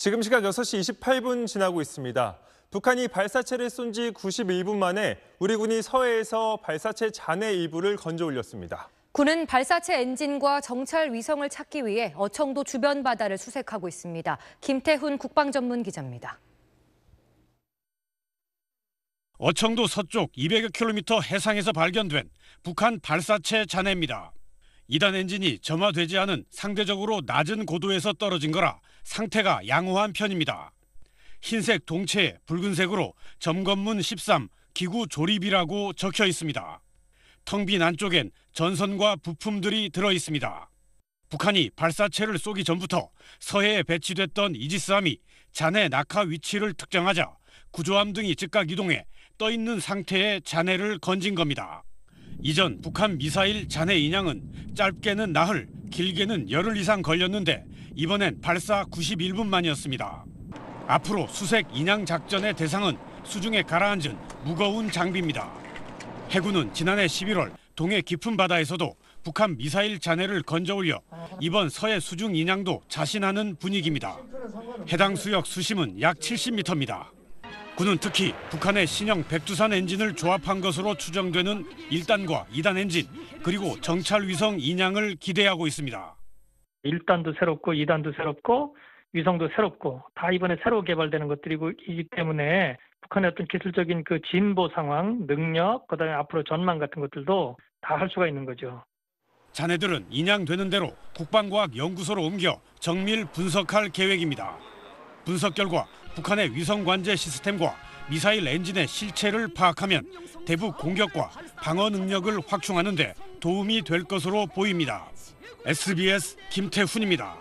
지금 시각 6시 28분 지나고 있습니다. 북한이 발사체를 쏜 지 91분 만에 우리 군이 서해에서 발사체 잔해 일부를 건져 올렸습니다. 군은 발사체 엔진과 정찰 위성을 찾기 위해 어청도 주변 바다를 수색하고 있습니다. 김태훈 국방전문 기자입니다. 어청도 서쪽 200여 킬로미터 해상에서 발견된 북한 발사체 잔해입니다. 2단 엔진이 점화되지 않은 상대적으로 낮은 고도에서 떨어진 거라 상태가 양호한 편입니다. 흰색 동체에 붉은색으로 점검문 13 기구 조립이라고 적혀 있습니다. 텅 빈 안쪽엔 전선과 부품들이 들어 있습니다. 북한이 발사체를 쏘기 전부터 서해에 배치됐던 이지스함이 잔해 낙하 위치를 특정하자 구조함 등이 즉각 이동해 떠 있는 상태의 잔해를 건진 겁니다. 이전 북한 미사일 잔해 인양은 짧게는 나흘, 길게는 열흘 이상 걸렸는데 이번엔 발사 91분 만이었습니다. 앞으로 수색 인양 작전의 대상은 수중에 가라앉은 무거운 장비입니다. 해군은 지난해 11월 동해 깊은 바다에서도 북한 미사일 잔해를 건져 올려 이번 서해 수중 인양도 자신하는 분위기입니다. 해당 수역 수심은 약 70m입니다. 군은 특히 북한의 신형 백두산 엔진을 조합한 것으로 추정되는 1단과 2단 엔진 그리고 정찰 위성 인양을 기대하고 있습니다. 1단도 새롭고 2단도 새롭고 위성도 새롭고 다 이번에 새로 개발되는 것들이기 때문에 북한의 어떤 기술적인 그 진보 상황, 능력, 그다음에 앞으로 전망 같은 것들도 다 할 수가 있는 거죠. 잔해들은 인양되는 대로 국방과학연구소로 옮겨 정밀 분석할 계획입니다. 분석 결과 북한의 위성 관제 시스템과 미사일 엔진의 실체를 파악하면 대북 공격과 방어 능력을 확충하는 데 도움이 될 것으로 보입니다. SBS 김태훈입니다.